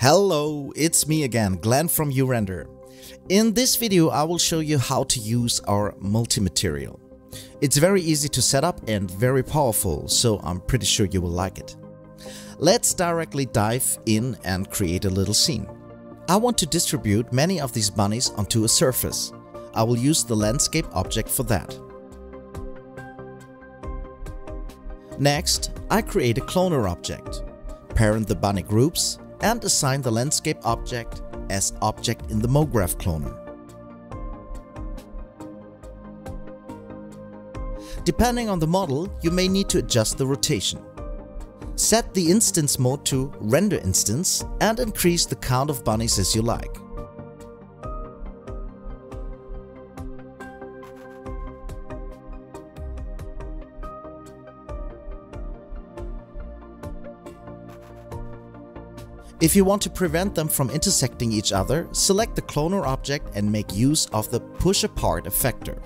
Hello, it's me again, Glenn from uRender. In this video I will show you how to use our multi-material. It's very easy to set up and very powerful, so I'm pretty sure you will like it. Let's directly dive in and create a little scene. I want to distribute many of these bunnies onto a surface. I will use the landscape object for that. Next, I create a cloner object, parent the bunny groups and assign the landscape object as object in the MoGraph cloner. Depending on the model, you may need to adjust the rotation. Set the instance mode to render instance and increase the count of bunnies as you like. If you want to prevent them from intersecting each other, select the cloner object and make use of the push apart effector.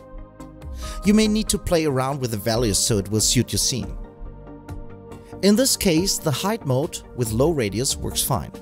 You may need to play around with the values so it will suit your scene. In this case, the hide mode with low radius works fine.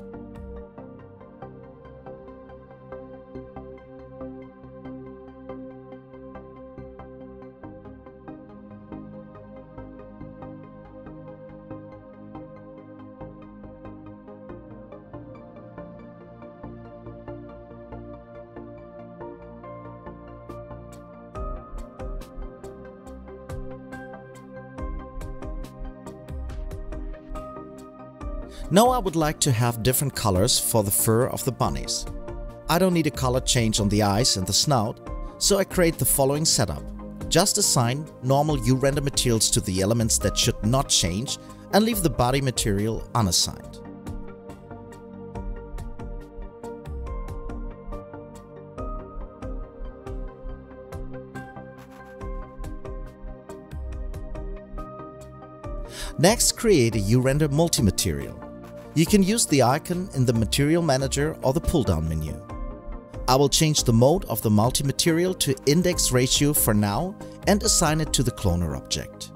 Now I would like to have different colors for the fur of the bunnies. I don't need a color change on the eyes and the snout, so I create the following setup. Just assign normal U-render materials to the elements that should not change and leave the body material unassigned. Next create a uRender multi-material. You can use the icon in the Material Manager or the pull-down menu. I will change the mode of the multi-material to index ratio for now and assign it to the cloner object.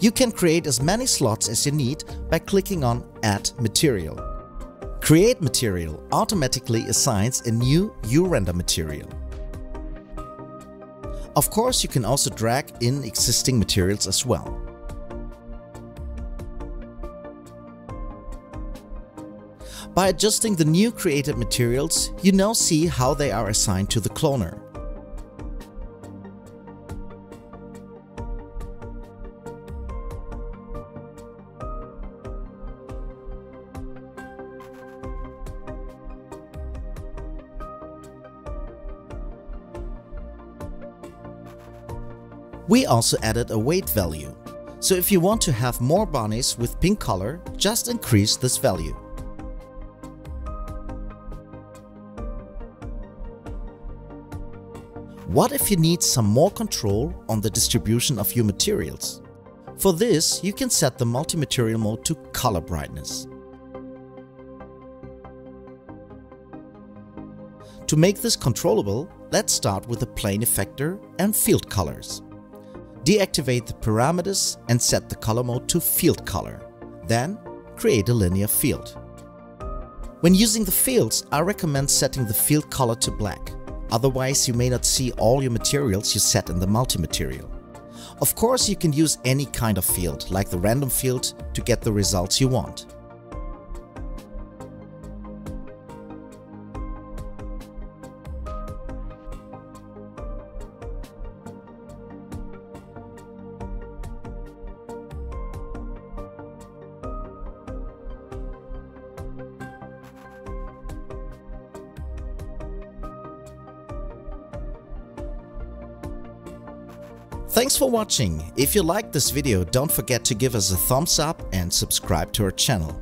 You can create as many slots as you need by clicking on Add Material. Create Material automatically assigns a new uRender material. Of course, you can also drag in existing materials as well. By adjusting the new created materials, you now see how they are assigned to the cloner. We also added a weight value. So if you want to have more bunnies with pink color, just increase this value. What if you need some more control on the distribution of your materials? For this, you can set the multi-material mode to color brightness. To make this controllable, let's start with the plain effector and field colors. Deactivate the parameters and set the color mode to field color. Then create a linear field. When using the fields, I recommend setting the field color to black. Otherwise, you may not see all your materials you set in the multi-material. Of course, you can use any kind of field, like the random field, to get the results you want. Thanks for watching. If you liked this video, don't forget to give us a thumbs up and subscribe to our channel.